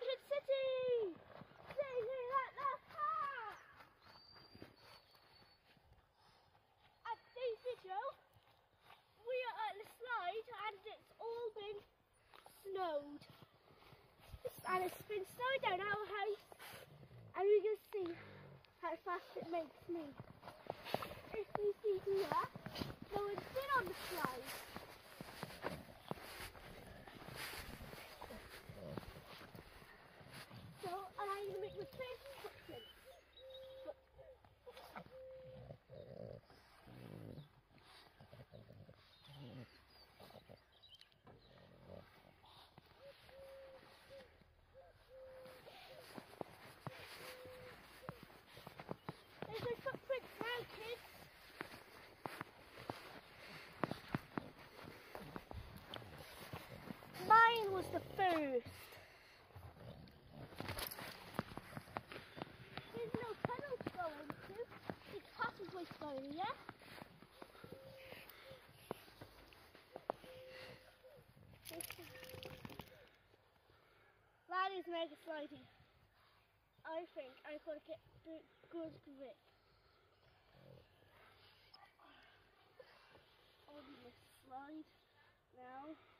Kid City! Singing at the park! At this video, we are at the slide and it's all been snowed. And it's been snowing down our house and we can see how fast it makes me. If you see here, no one's been on the slide. So, and I'm going to make my first footprints. There's my footprints now, kids. Mine was the first. There's no tunnel. It's yeah? That is mega sliding. I think I've got to get good grip. On the slide now.